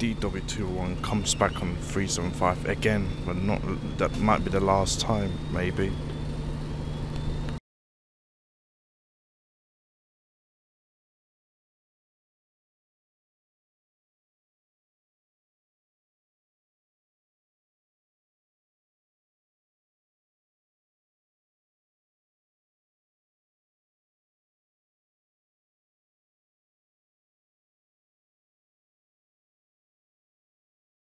DW21 comes back on 375 again, but not that might be the last time, maybe.